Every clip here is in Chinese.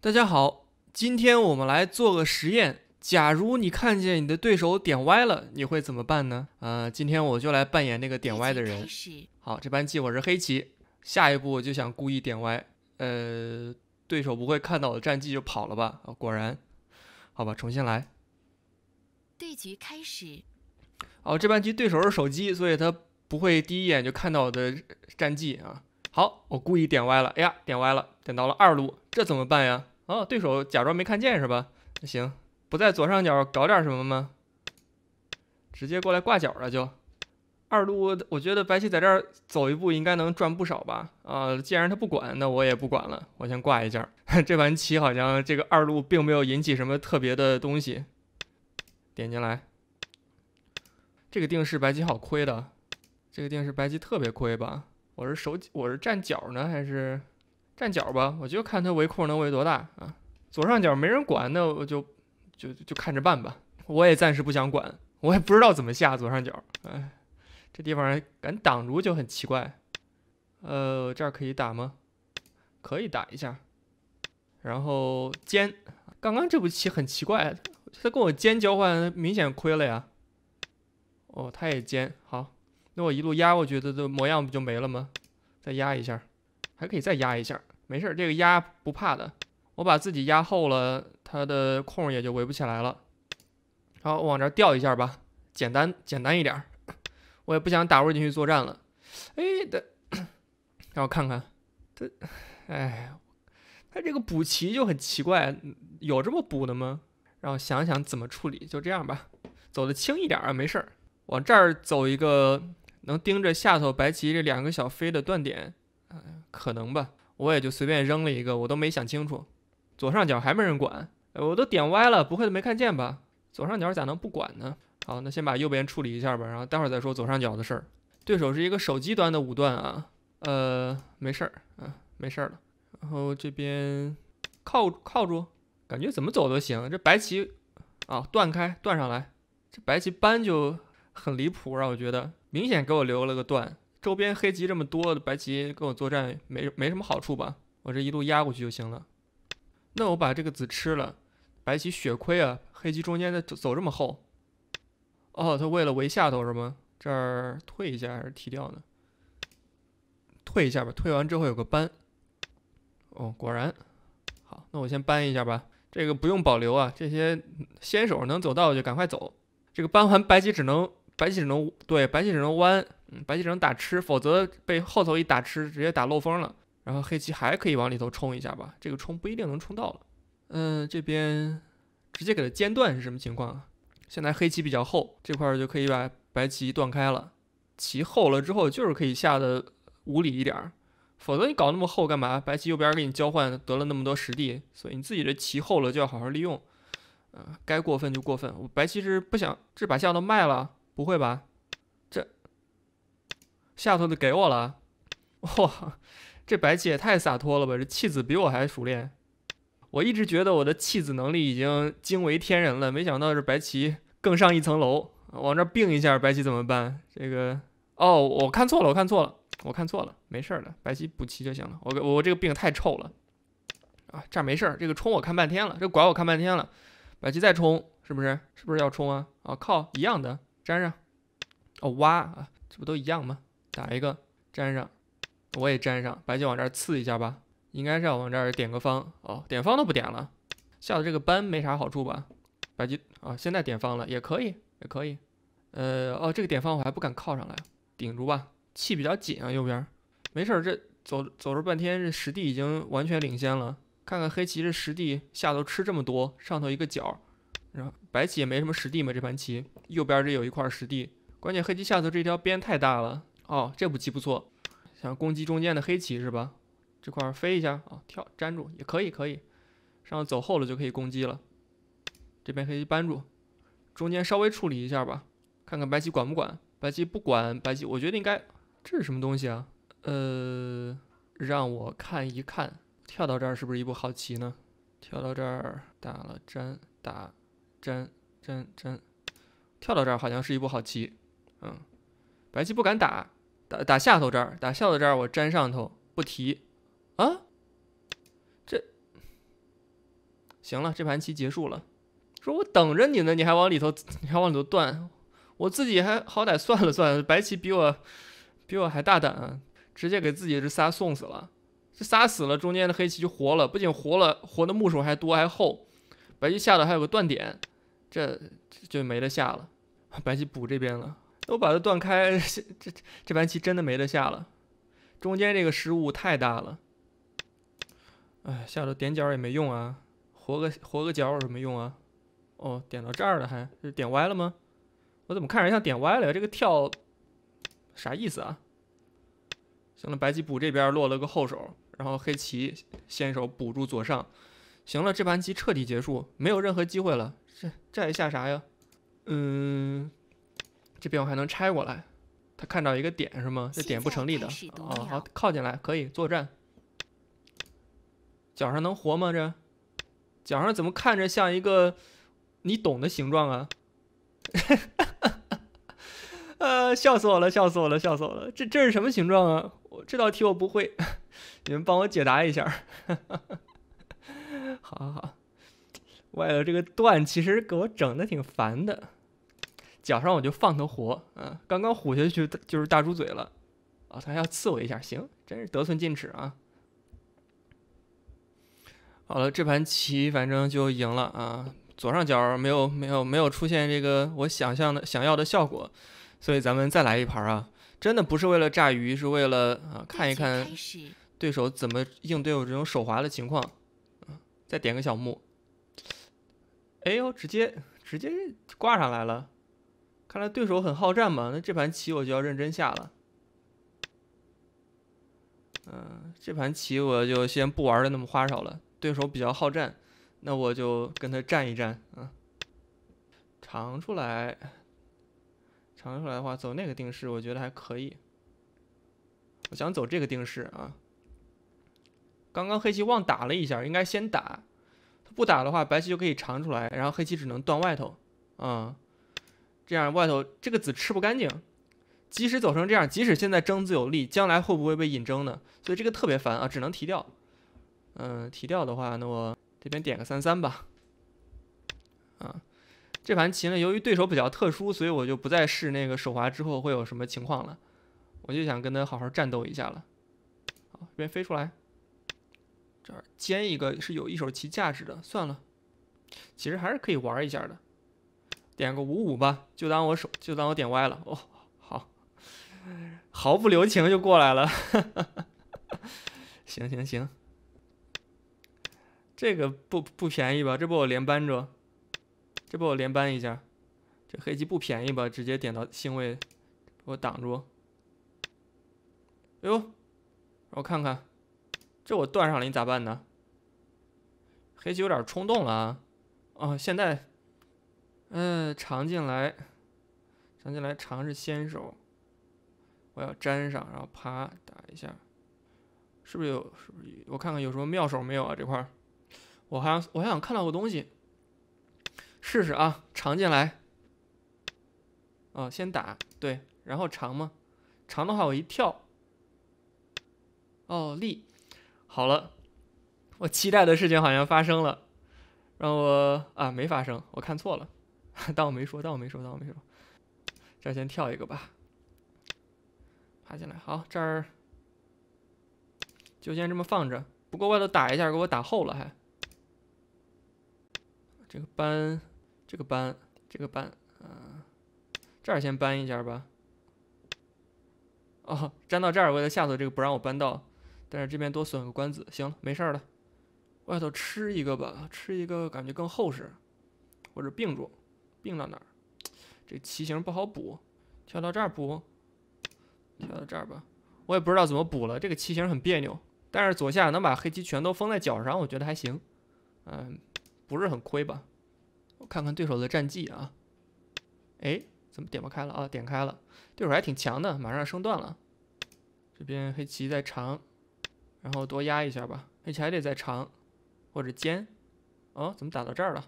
大家好，今天我们来做个实验。假如你看见你的对手点歪了，你会怎么办呢？呃，今天我就来扮演那个点歪的人。好，这盘棋我是黑棋，下一步我就想故意点歪。呃，对手不会看到我的战绩就跑了吧？啊，果然，好吧，重新来。对局开始。哦，这盘棋对手是手机，所以他不会第一眼就看到我的战绩啊。好，我故意点歪了，哎呀，点歪了，点到了二路，这怎么办呀？哦，对手假装没看见是吧？那行，不在左上角搞点什么吗？直接过来挂角了就。二路，我觉得白棋在这儿走一步应该能赚不少吧？啊，既然他不管，那我也不管了，我先挂一件。这盘棋好像这个二路并没有引起什么特别的东西。点进来，这个定式白棋好亏的，这个定式白棋特别亏吧？我是手我是站角呢还是站角吧？我就看他围空能围多大啊？左上角没人管，那我就就就看着办吧。我也暂时不想管，我也不知道怎么下左上角，哎。这地方敢挡住就很奇怪，呃，这儿可以打吗？可以打一下，然后尖。刚刚这步棋很奇怪，他跟我尖交换，明显亏了呀。哦，他也尖，好，那我一路压，我觉得的模样不就没了吗？再压一下，还可以再压一下，没事，这个压不怕的。我把自己压厚了，它的空也就围不起来了。好，往这掉一下吧，简单简单一点。我也不想打入进去作战了，哎的，让我看看，这，哎，他这个补棋就很奇怪，有这么补的吗？让我想想怎么处理，就这样吧，走的轻一点啊，没事，往这儿走一个能盯着下头白棋这两个小飞的断点，可能吧，我也就随便扔了一个，我都没想清楚，左上角还没人管，我都点歪了，不会没看见吧？左上角咋能不管呢？好，那先把右边处理一下吧，然后待会儿再说左上角的事儿。对手是一个手机端的五段啊，呃，没事儿，嗯，没事儿了。然后这边靠靠住，感觉怎么走都行。这白棋啊，断开断上来，这白棋搬就很离谱，让我觉得明显给我留了个断。周边黑棋这么多，白棋跟我作战没没什么好处吧？我这一路压过去就行了。那我把这个子吃了，白棋血亏啊，黑棋中间的走走这么厚。哦，他为了围下头是吗？这儿退一下还是提掉呢？退一下吧，退完之后有个搬。哦，果然好，那我先搬一下吧。这个不用保留啊，这些先手能走到就赶快走。这个搬完白棋只能白棋只能对白棋只能弯，嗯，白棋只能打吃，否则被后头一打吃直接打漏风了。然后黑棋还可以往里头冲一下吧，这个冲不一定能冲到了。嗯，这边直接给他间断是什么情况啊？现在黑棋比较厚，这块就可以把白棋断开了。棋厚了之后，就是可以下的无理一点，否则你搞那么厚干嘛？白棋右边给你交换得了那么多实地，所以你自己的棋厚了就要好好利用。嗯，该过分就过分。我白棋是不想这把象都卖了，不会吧？这下头的给我了，哇，这白棋也太洒脱了吧！这弃子比我还熟练。我一直觉得我的弃子能力已经惊为天人了，没想到这白棋更上一层楼。往这并一下，白棋怎么办？这个哦，我看错了，我看错了，我看错了，没事的，白棋补棋就行了。我我这个并太臭了啊，这儿没事儿，这个冲我看半天了，这拐我看半天了，白棋再冲是不是？是不是要冲啊？啊靠，一样的，粘上。哦挖啊，这不都一样吗？打一个粘上，我也粘上，白棋往这儿刺一下吧。应该是要往这儿点个方哦，点方都不点了，下的这个搬没啥好处吧？白棋啊，现在点方了也可以，也可以。呃，哦，这个点方我还不敢靠上来，顶住吧，气比较紧啊，右边。没事，这走走着半天，这实地已经完全领先了。看看黑棋这实地下头吃这么多，上头一个角，然后白棋也没什么实地嘛，这盘棋右边这有一块实地，关键黑棋下头这条边太大了。哦，这步棋不错，想攻击中间的黑棋是吧？这块飞一下啊，跳粘住也可以，可以上走后了就可以攻击了。这边黑棋扳住，中间稍微处理一下吧，看看白棋管不管。白棋不管，白棋我觉得应该这是什么东西啊？呃，让我看一看，跳到这儿是不是一步好棋呢？跳到这儿打了粘打粘粘粘，跳到这儿好像是一步好棋。嗯，白棋不敢打，打打下头这儿，打下头这儿我粘上头不提。啊，这行了，这盘棋结束了。说我等着你呢，你还往里头，你还往里头断，我自己还好歹算了算，白棋比我比我还大胆啊，直接给自己这仨送死了。这仨死了，中间的黑棋就活了，不仅活了，活的目数还多还厚。白棋下的还有个断点，这就没得下了。白棋补这边了，都把它断开，这这这盘棋真的没得下了。中间这个失误太大了。哎，下头点角也没用啊，活个活个角有什么用啊？哦，点到这儿了还是点歪了吗？我怎么看着像点歪了呀？这个跳啥意思啊？行了，白棋补这边落了个后手，然后黑棋先手补住左上。行了，这盘棋彻底结束，没有任何机会了。这这还下啥呀？嗯，这边我还能拆过来。他看到一个点是吗？这点不成立的。哦，好，靠进来可以作战。脚上能活吗？这脚上怎么看着像一个你懂的形状啊？呃，笑死我了，笑死我了，笑死我了！这这是什么形状啊？我这道题我不会，你们帮我解答一下。好好好，歪了这个段，其实给我整的挺烦的。脚上我就放他活，嗯，刚刚虎下去就是大猪嘴了。啊，他还要刺我一下，行，真是得寸进尺啊。好了，这盘棋反正就赢了啊！左上角没有没有没有出现这个我想象的想要的效果，所以咱们再来一盘啊！真的不是为了炸鱼，是为了啊看一看对手怎么应对我这种手滑的情况。再点个小目，哎呦，直接直接挂上来了！看来对手很好战嘛，那这盘棋我就要认真下了。嗯，这盘棋我就先不玩的那么花哨了。对手比较好战，那我就跟他战一战啊！长出来，长出来的话，走那个定式，我觉得还可以。我想走这个定式啊。刚刚黑棋忘打了一下，应该先打。不打的话，白棋就可以长出来，然后黑棋只能断外头啊。这样外头这个子吃不干净。即使走成这样，即使现在争子有利，将来会不会被引争呢？所以这个特别烦啊，只能提掉。嗯，提掉的话，那我这边点个三三吧。啊，这盘棋呢，由于对手比较特殊，所以我就不再试那个手滑之后会有什么情况了。我就想跟他好好战斗一下了。好，这边飞出来，这尖一个是有一手棋价值的。算了，其实还是可以玩一下的。点个五五吧，就当我手就当我点歪了。哦，好，毫不留情就过来了。行行行。这个不不便宜吧？这不我连扳着，这不我连扳一下，这黑棋不便宜吧？直接点到星位，给我挡住。哎呦，让我看看，这我断上了，你咋办呢？黑棋有点冲动了啊！哦，现在，嗯，长进来，长进来，长是先手，我要粘上，然后啪打一下，是不是有？是不是？我看看有什么妙手没有啊？这块儿。我好像我还想看到个东西，试试啊，长进来，哦，先打对，然后长吗？长的话我一跳，哦，立，好了，我期待的事情好像发生了，让我啊没发生，我看错了，当我没说，当我没说，当我没说，这儿先跳一个吧，爬进来，好，这儿就先这么放着，不过外头打一下，给我打厚了还。这个搬，这个搬，这个搬，嗯，这儿先搬一下吧。哦，粘到这儿，为了下头这个不让我搬到，但是这边多损个官子，行了，没事儿了。外头吃一个吧，吃一个感觉更厚实，或者并住，并到哪儿？这棋形不好补，跳到这儿补，跳到这儿吧。我也不知道怎么补了，这个棋形很别扭。但是左下能把黑棋全都封在角上，我觉得还行。嗯。不是很亏吧？我看看对手的战绩啊。哎，怎么点不开了啊？点开了，对手还挺强的，马上升段了。这边黑棋在长，然后多压一下吧。黑棋还得再长或者尖。哦，怎么打到这儿了？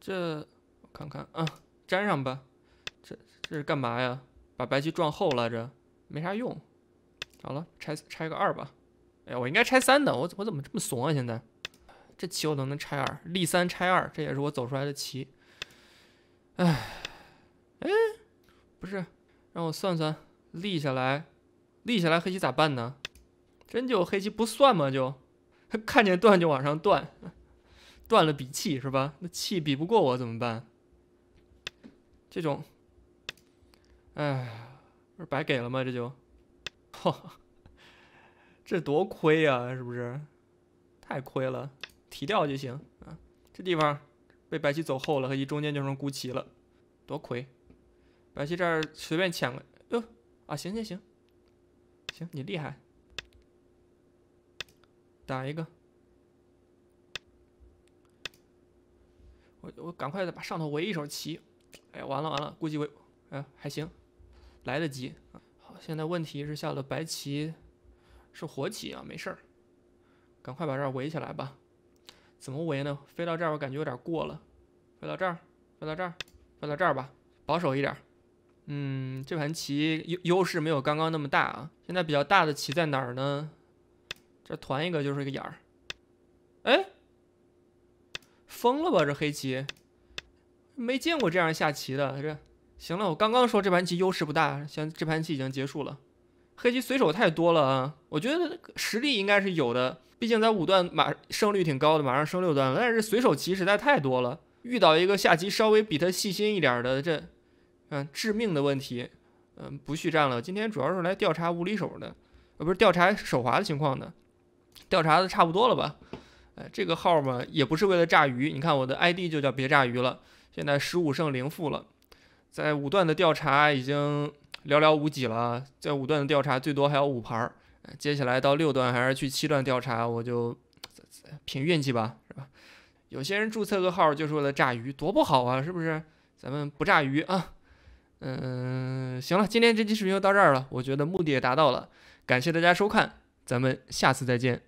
这我看看啊，粘上吧。这这是干嘛呀？把白棋撞厚了，这没啥用。好了，拆拆个二吧。哎呀，我应该拆三的，我我怎么这么怂啊？现在。这棋我都能拆二，立三拆二，这也是我走出来的棋。哎，哎，不是，让我算算，立下来，立下来，黑棋咋办呢？真就黑棋不算吗？就他 看见断就往上断，断了比气是吧？那气比不过我怎么办？这种，哎，不是白给了吗？这就，这多亏呀，是不是？太亏了，提掉就行啊。这地方被白棋走后了，黑棋中间就成孤棋了，多亏。白棋这儿随便抢个，哟啊，行行行，行你厉害，打一个。我我赶快的把上头围一手棋。哎，完了完了，估计围，哎还行，来得及。好，现在问题是下了白棋是活棋啊，没事儿。赶快把这儿围起来吧，怎么围呢？飞到这儿我感觉有点过了，飞到这儿，飞到这儿，飞到这儿吧，保守一点。嗯，这盘棋优优势没有刚刚那么大啊。现在比较大的棋在哪儿呢？这团一个就是一个眼儿。哎，疯了吧这黑棋？没见过这样下棋的。这行了，我刚刚说这盘棋优势不大，现在这盘棋已经结束了。黑棋随手太多了啊，我觉得实力应该是有的。毕竟在五段马胜率挺高的，马上升六段了。但是随手棋实在太多了，遇到一个下棋稍微比他细心一点的，这嗯致命的问题，嗯不续战了。今天主要是来调查无离手的，呃不是调查手滑的情况的，调查的差不多了吧？哎，这个号嘛也不是为了炸鱼，你看我的 ID 就叫别炸鱼了。现在十五胜零负了，在五段的调查已经寥寥无几了，在五段的调查最多还有五盘儿。接下来到六段还是去七段调查，我就凭运气吧，是吧？有些人注册个号就是为了炸鱼，多不好啊，是不是？咱们不炸鱼啊。嗯，行了，今天这期视频就到这儿了，我觉得目的也达到了，感谢大家收看，咱们下次再见。